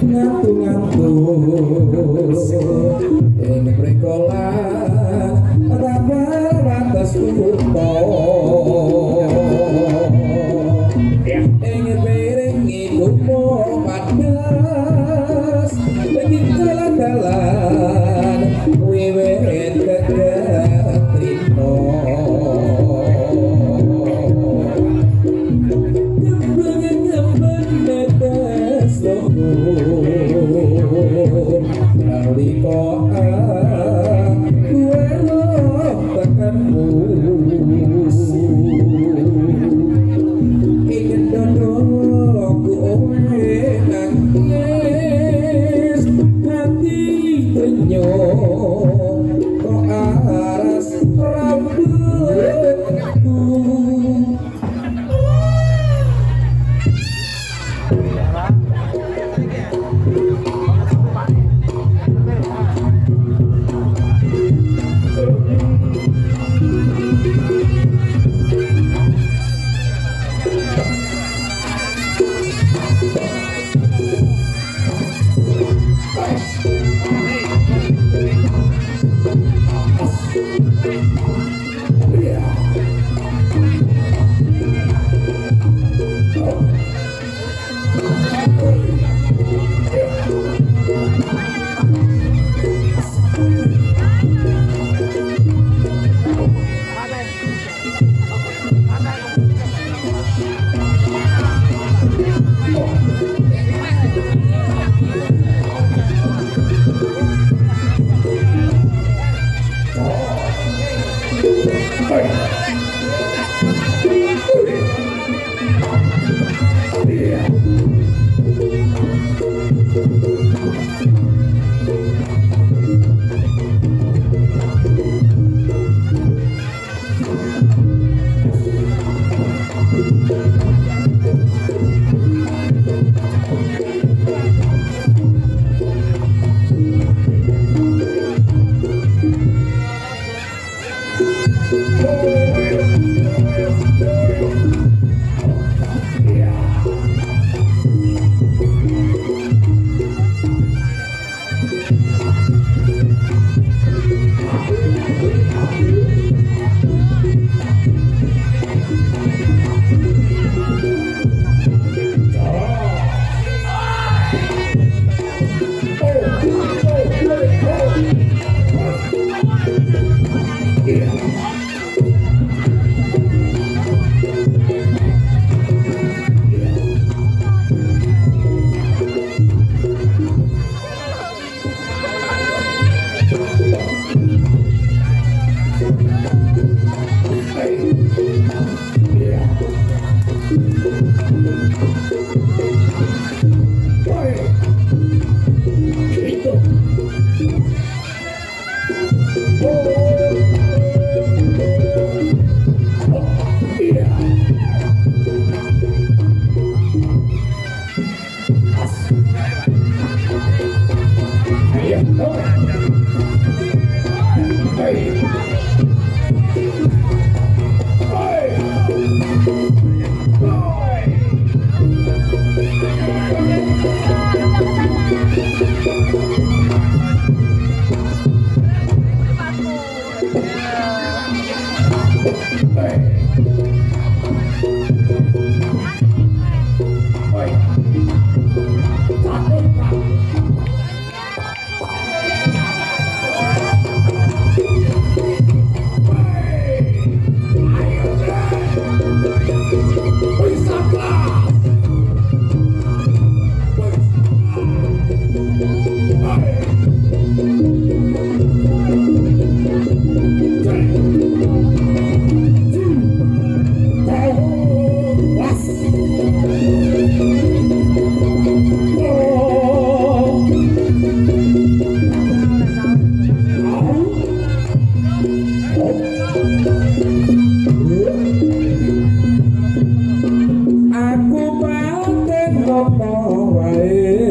Ngantung-ngantung Ini berikolah Oh. Mama,